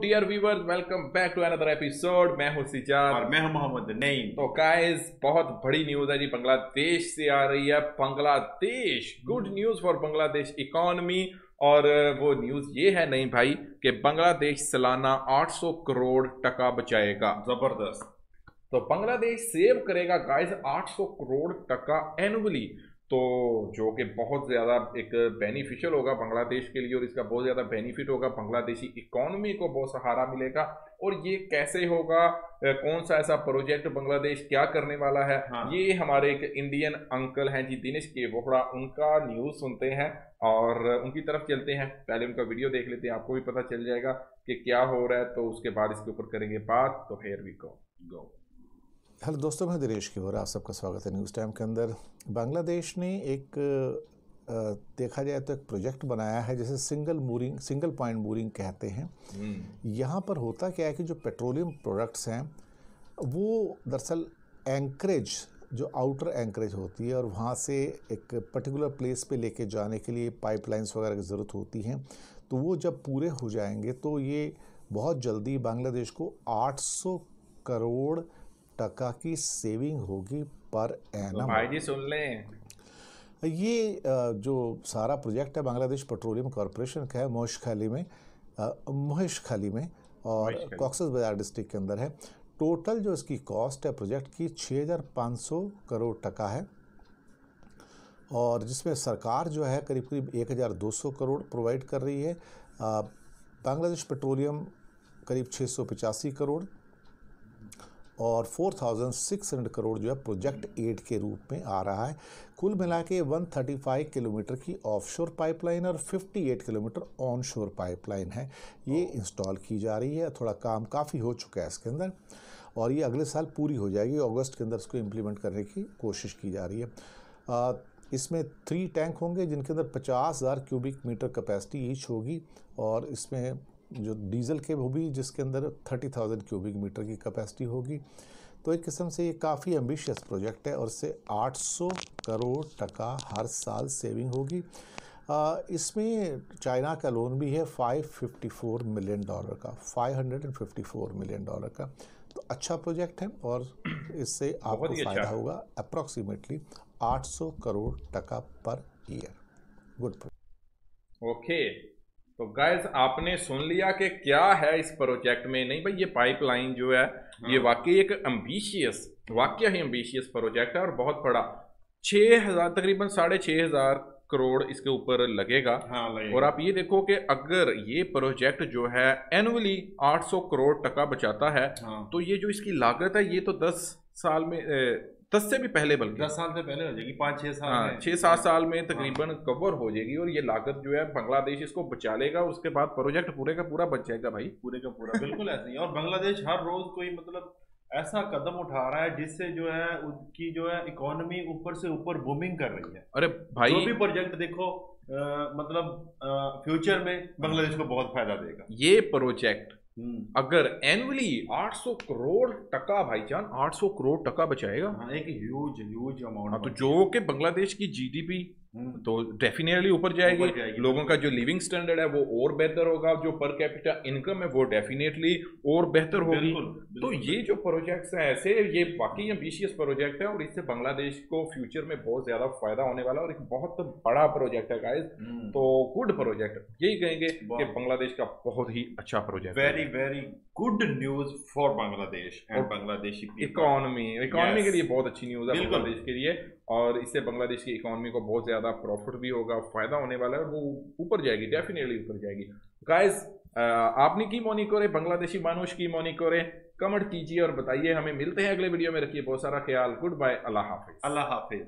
Dear welcome back to another episode मैं हूँ और मैं हूँ मोहम्मद नईम। तो गाइस बहुत बड़ी न्यूज़ है जी। बांग्लादेश से आ रही है। Bangladesh good news for Bangladesh economy और वो न्यूज़ ये है नहीं भाई कि बांग्लादेश सालाना 800 करोड़ टका बचाएगा। ज़बरदस्त। तो बांग्लादेश सेव करेगा। गाइस 800 करोड़ टका एनुअली तो जो कि बहुत ज़्यादा एक बेनिफिशियल होगा बांग्लादेश के लिए और इसका बहुत ज़्यादा बेनिफिट होगा बांग्लादेशी इकोनॉमी को बहुत सहारा मिलेगा। और ये कैसे होगा? कौन सा ऐसा प्रोजेक्ट बांग्लादेश क्या करने वाला है? हाँ। ये हमारे एक इंडियन अंकल हैं जी दिनेश के वोहड़ा उनका न्यूज़ सुनते हैं और उनकी तरफ़ चलते हैं। पहले उनका वीडियो देख लेते हैं। आपको भी पता चल जाएगा कि क्या हो रहा है तो उसके बाद इसके ऊपर करेंगे बात। तो here we go go hello दोस्तों मैं दिनेश की और आप सबका स्वागत है न्यूज़ टाइम के अंदर। बांग्लादेश ने एक देखा जाए तो एक प्रोजेक्ट बनाया है जैसे single mooring single point mooring कहते हैं। हम्म। यहाँ पर होता क्या है कि जो पेट्रोलियम प्रोडक्ट्स हैं वो दरअसल एंकरेज जो आउटर एंकरेज होती है और वहाँ से एक पर्टिकुलर प्लेस पे लेके जाने के लिए पाइपलाइंस वगैरह की ज़रूरत होती हैं। तो वो जब पूरे हो जाएँगे तो ये बहुत जल्दी बांग्लादेश को 800 करोड़ टका की सेविंग होगी पर एनम तो भाई जी सुन लें। ये जो सारा प्रोजेक्ट है बांग्लादेश पेट्रोलियम कॉरपोरेशन का है मोश खाली में मोहिश खाली में और कॉक्सस बाज़ार डिस्ट्रिक्ट के अंदर है। टोटल जो इसकी कॉस्ट है प्रोजेक्ट की 6,500 करोड़ टका है। और जिसमें सरकार जो है करीब करीब 1,200 करोड़ प्रोवाइड कर रही है। बांग्लादेश पेट्रोलियम करीब छः सौ पचासी करोड़ और 4,600 करोड़ जो है प्रोजेक्ट एड के रूप में आ रहा है। कुल मिला के 135 किलोमीटर की ऑफशोर पाइपलाइन और 58 किलोमीटर ऑनशोर पाइपलाइन है। ये इंस्टॉल की जा रही है। थोड़ा काम काफ़ी हो चुका है इसके अंदर और ये अगले साल पूरी हो जाएगी। अगस्त के अंदर इसको इम्प्लीमेंट करने की कोशिश की जा रही है। आ, इसमें थ्री टैंक होंगे जिनके अंदर पचास हज़ार क्यूबिक मीटर कैपेसिटी ईच होगी और इसमें जो डीजल के वो भी जिसके अंदर थर्टी थाउज़ेंड क्यूबिक मीटर की कैपेसिटी होगी। तो एक किस्म से ये काफ़ी एम्बिशियस प्रोजेक्ट है और इससे 800 करोड़ टका हर साल सेविंग होगी। इसमें चाइना का लोन भी है 554 मिलियन डॉलर का 554 मिलियन डॉलर का। तो अच्छा प्रोजेक्ट है और इससे आपको अच्छा। फ़ायदा होगा approximately 800 crore taka per year good okay तो गाइज़ आपने सुन लिया कि क्या है इस प्रोजेक्ट में नहीं भाई ये पाइपलाइन जो है हाँ। ये वाकई एक अम्बिशियस वाकई ही एम्बिशियस प्रोजेक्ट है और बहुत बड़ा छः हज़ार तकरीबन साढ़े छः हज़ार करोड़ इसके ऊपर लगेगा हाँ, और आप ये देखो कि अगर ये प्रोजेक्ट जो है एनुअली 800 करोड़ टका बचाता है हाँ। तो ये जो इसकी लागत है ये तो 10 साल में दस से भी पहले बल्कि दस साल से पहले हो जाएगी पाँच छः साल हाँ छः सात साल में तकरीबन हाँ। कवर हो जाएगी और ये लागत जो है बांग्लादेश इसको बचा लेगा उसके बाद प्रोजेक्ट पूरे का पूरा बच जाएगा भाई। पूरे का पूरा बिल्कुल ऐसे ही। और बांग्लादेश हर रोज कोई मतलब ऐसा कदम उठा रहा है जिससे जो है उनकी जो है इकोनॉमी ऊपर से ऊपर बूमिंग कर रही है। अरे भाई जो भी प्रोजेक्ट देखो आ, मतलब आ, फ्यूचर में बांग्लादेश को बहुत फ़ायदा देगा। ये प्रोजेक्ट। अगर एनुअली 800 करोड़ टका भाईजान 800 करोड़ टका बचाएगा। हाँ, एक ह्यूज ह्यूज अमाउंट हाँ, तो जो के बांग्लादेश की जीडीपी तो डेफिनेटली ऊपर जाएगी। लोगों का जो लिविंग स्टैंडर्ड है वो और बेहतर होगा। जो पर कैपिटा इनकम है वो डेफिनेटली और बेहतर होगी। तो ये जो प्रोजेक्ट्स हैं ऐसे ये बाकी वाकई एम्बिशियस प्रोजेक्ट है और इससे बांग्लादेश को फ्यूचर में बहुत ज़्यादा फ़ायदा होने वाला और एक बहुत बड़ा प्रोजेक्ट है गाइज़ हम्म। तो गुड प्रोजेक्ट यही कहेंगे कि बांग्लादेश का बहुत ही अच्छा project very very good news for Bangladesh and Bangladeshi economy economy के लिए बहुत अच्छी न्यूज़ है बांग्लादेश के लिए और इससे बांग्लादेश की इकोनॉमी को बहुत ज़्यादा प्रॉफिट भी होगा, फ़ायदा होने वाला है और वो ऊपर जाएगी डेफिनेटली ऊपर जाएगी। गाइस आपने की मोनी करे, बांग्लादेशी मानुष की मोनी करे, कमेंट कीजिए और बताइए। हमें मिलते हैं अगले वीडियो में। रखिए बहुत सारा ख्याल। गुड बाय अल्लाह हाफिज। अल्लाह हाफिज।